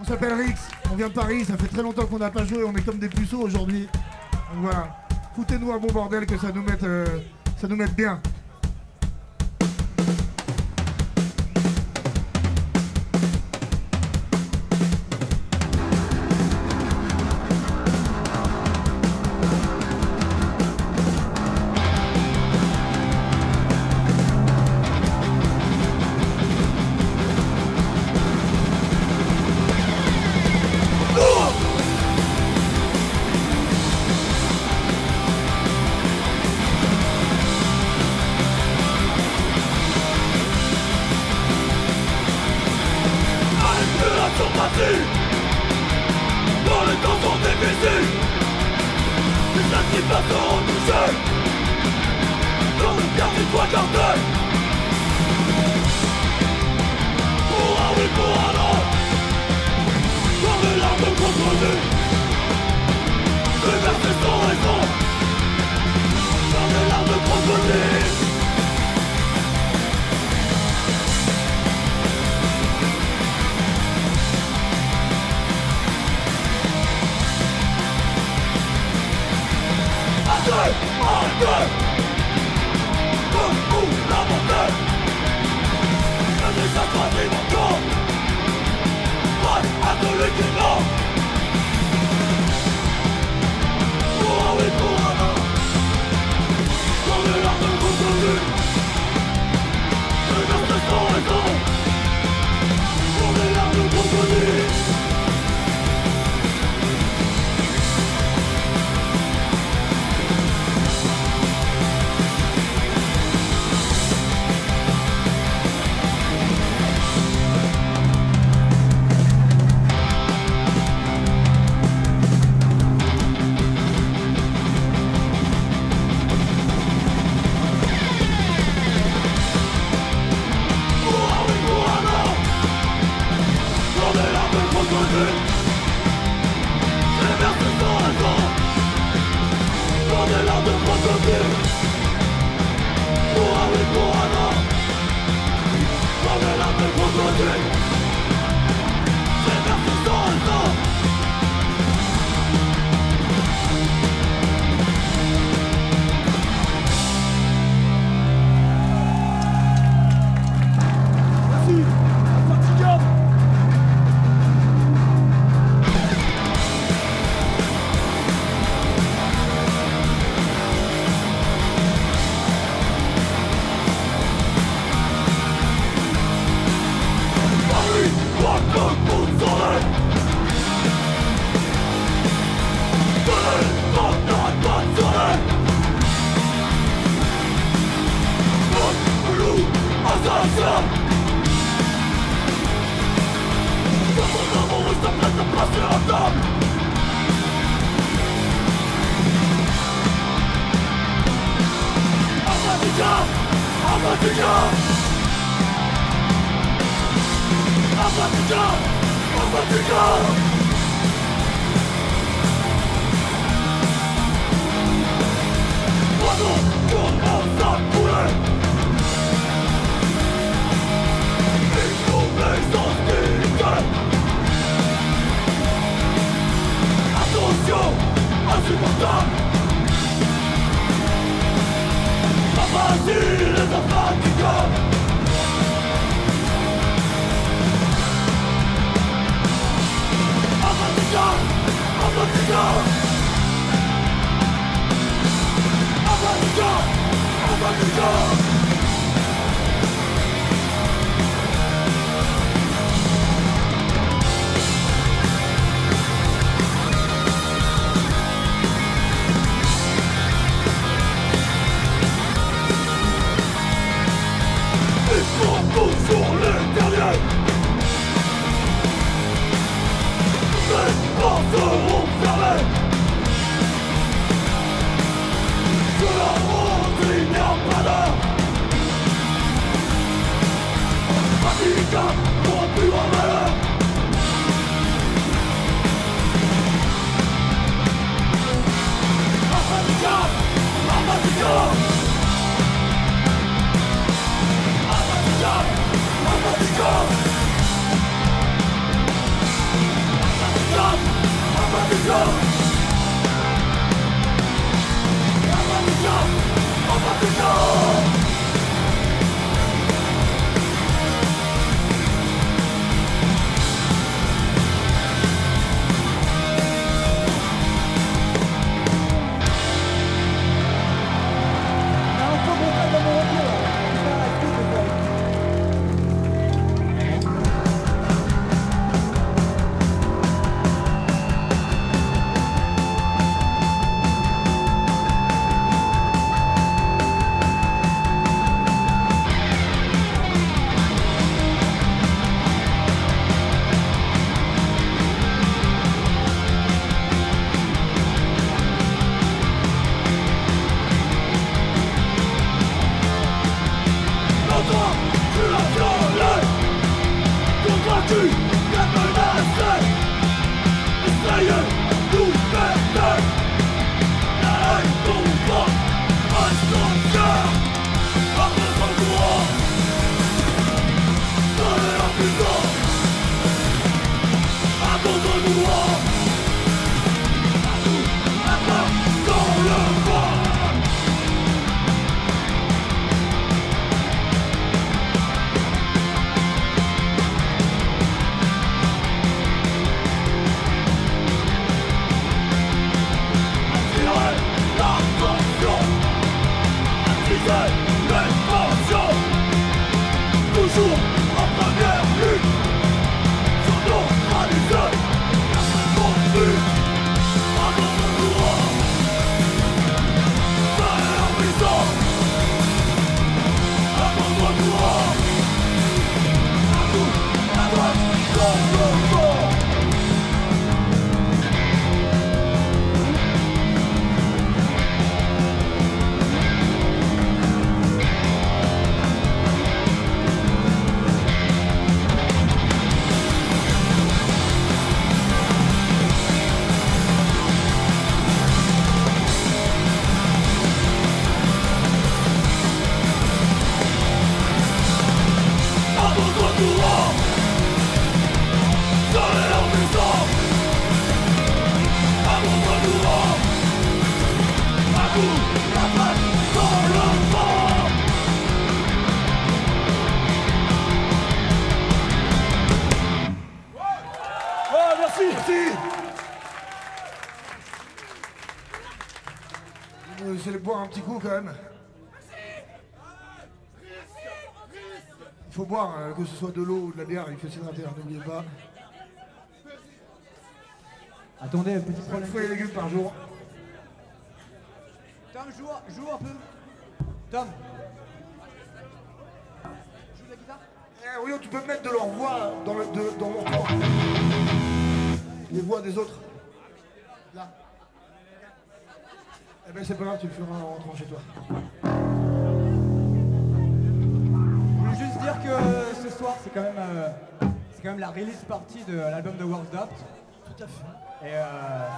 On s'appelle Rix, on vient de Paris, ça fait très longtemps qu'on n'a pas joué, on est comme des puceaux aujourd'hui. Voilà, foutez-nous un bon bordel que ça nous mette, euh, ça nous mette bien. Dans les temps sont difficiles Les sacrifices seront touchés Dans le quartier trois quarts d'heure Pour un oui, pour un non. Dans les larmes confondues Déversées sans raison. Dans les larmes confondues Arrêtez Fuck! Merci, go. Que ce soit de l'eau ou de la bière, il faut s'hydrater, hein, n'oubliez pas. Attendez, petit Cinq problème. fruits et légumes par jour. Tom, joue, joue un peu. Tom. Joue de la guitare Eh, Rio, tu peux mettre de leur voix dans, le, de- dans tour. Les voix des autres. Là. Eh ben c'est pas grave, tu le feras en rentrant chez toi. Je voulais juste dire que soir, c'est quand même, euh, c'est quand même la release party de l'album de World Up. Tout à fait. Et, euh,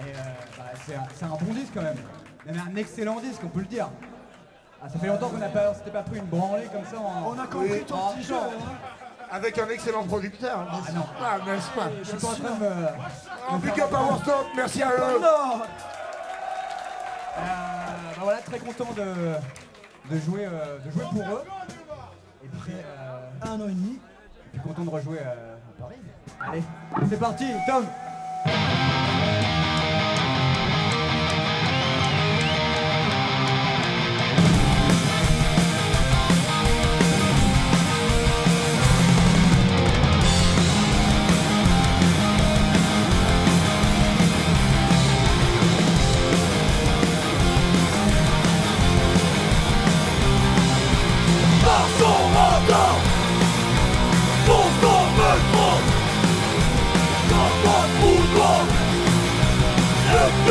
et euh, bah, c'est un, c'est un bon disque quand même. Même un excellent disque, on peut le dire. Ah, ça fait longtemps qu'on n'a pas, s'était pas pris une branlée comme ça. En... On a compris Oui. ton Ah, petit jeu. hein. Avec un excellent producteur. hein, n'est-ce non. pas, n'est-ce pas Je suis pas en train de me. En big up à Warstop, merci à eux. Non Euh, bah voilà, très content de, de, jouer, euh, de jouer pour eux. Et puis, euh, Un an et demi. et puis content de rejouer euh, à Paris. Allez, c'est parti, Tom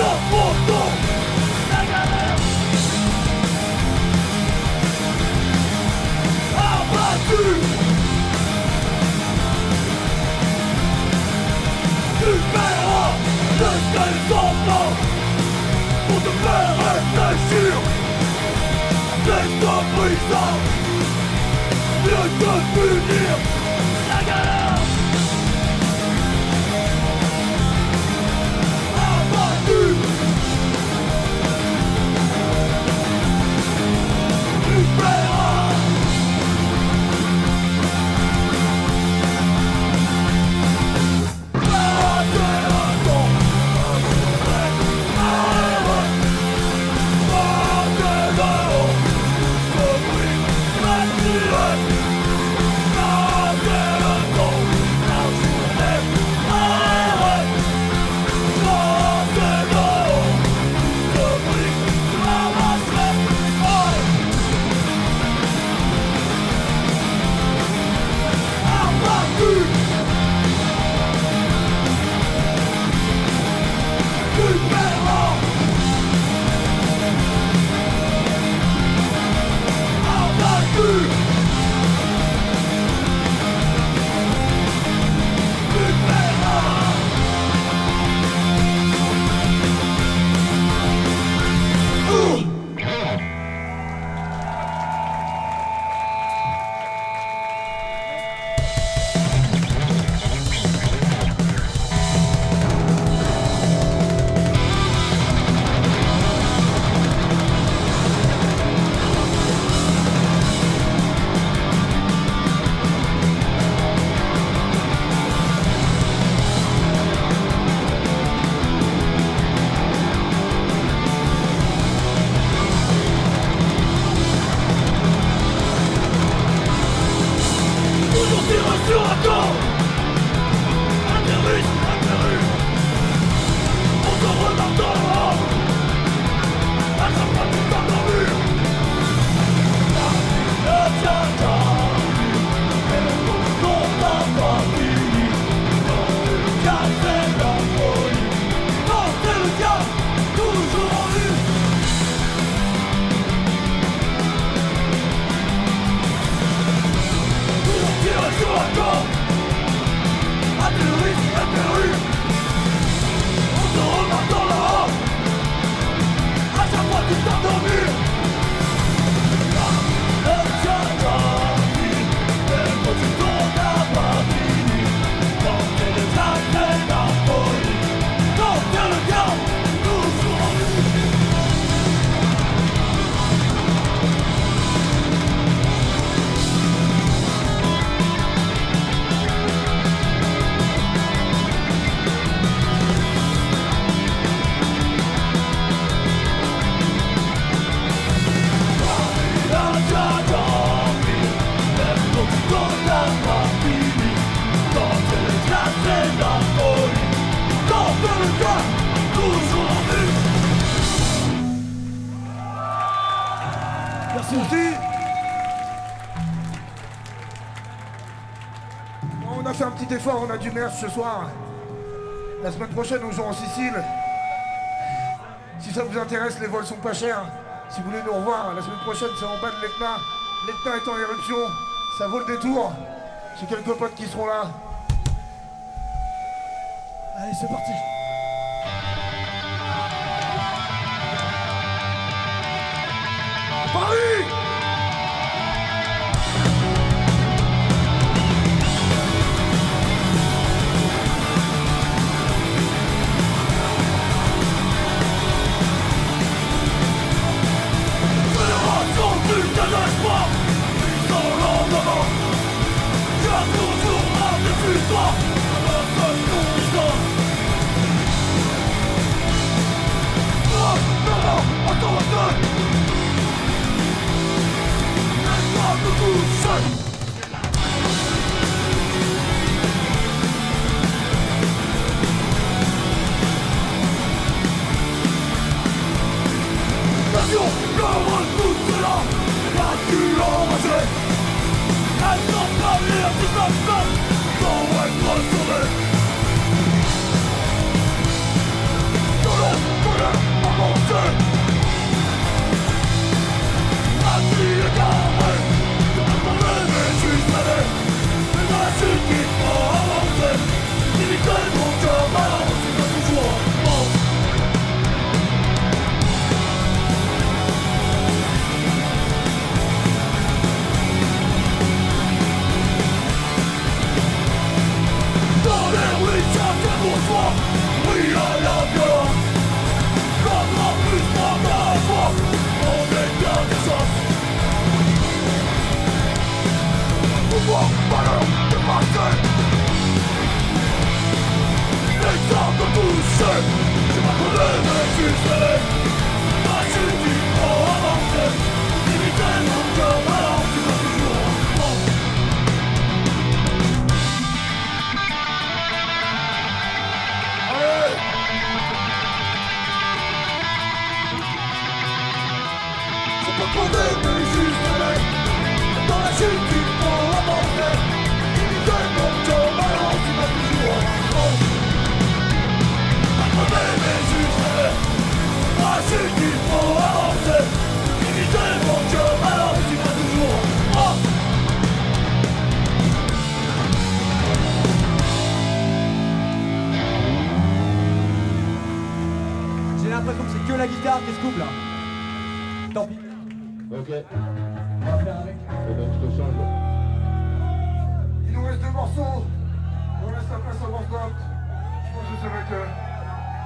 Le cœur profond La On a fait un petit effort, on a du merch ce soir. La semaine prochaine, on joue en Sicile. Si ça vous intéresse, les vols sont pas chers. Si vous voulez nous revoir, la semaine prochaine, c'est en bas de l'Etna. L'Etna est en éruption, ça vaut le détour. J'ai quelques potes qui seront là. Allez, c'est parti. Paris Pouvoir, valeur, de passer L'exemple touché Je m'appelais mais guitare qui se coupe là. Tant pis. Ok, On va faire avec. et donc je te change. Il nous reste deux morceaux. On laisse la place à Warzone. Je pense que ça va être euh,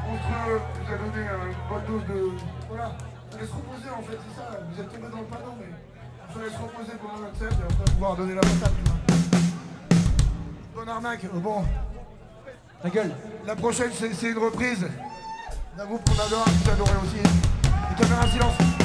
monstrueux. Vous a donné euh, une bonne dose de. Voilà. Il fallait se reposer en fait, c'est ça. Vous êtes tombé dans le panneau, mais il fallait se reposer pour le 27 et après pouvoir donner la patate. Bonne arnaque. Euh, Bon, Ta gueule. la prochaine, c'est une reprise d'un groupe qu'on adore, vous adorez aussi. Les caméras silence.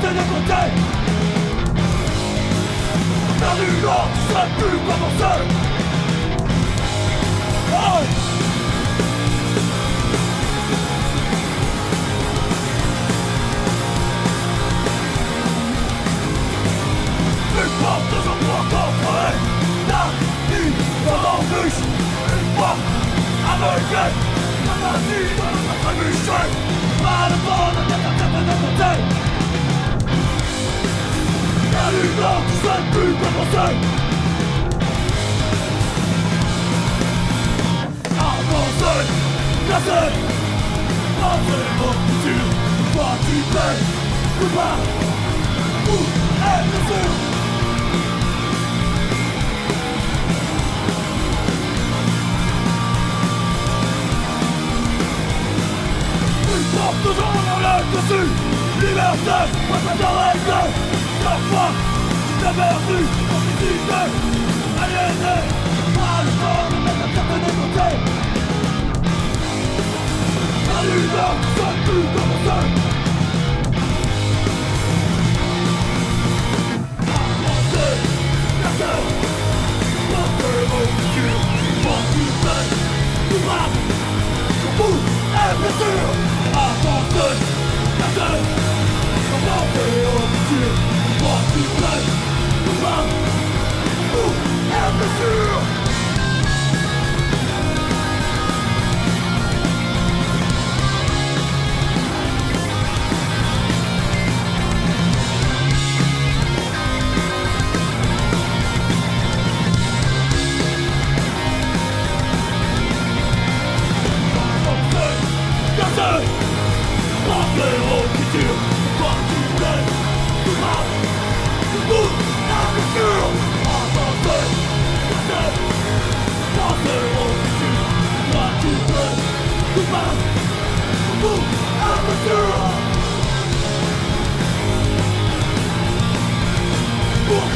Certains de côté Perdu là, tu serais plus commencer Oh Une porte toujours pour contrôler La vie dans l'embûche. Une porte aveuglée La vie dans notre trébuché Par le vent de mettre certains de côté Perdu là, tu serais plus commencer Avancer, casser Penser au futur Toi tu payes, ou pas Ou être sûr Une porte toujours dans le dessus Liberté, pas de règle Chaque fois, tu t'es perdu dans idées Aliéné, pas le temps de mettre un certain de côté là, tu sais plus commencer Avancer, casser Penser au futur Toi tu sais, tu rates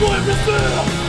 Pourquoi bien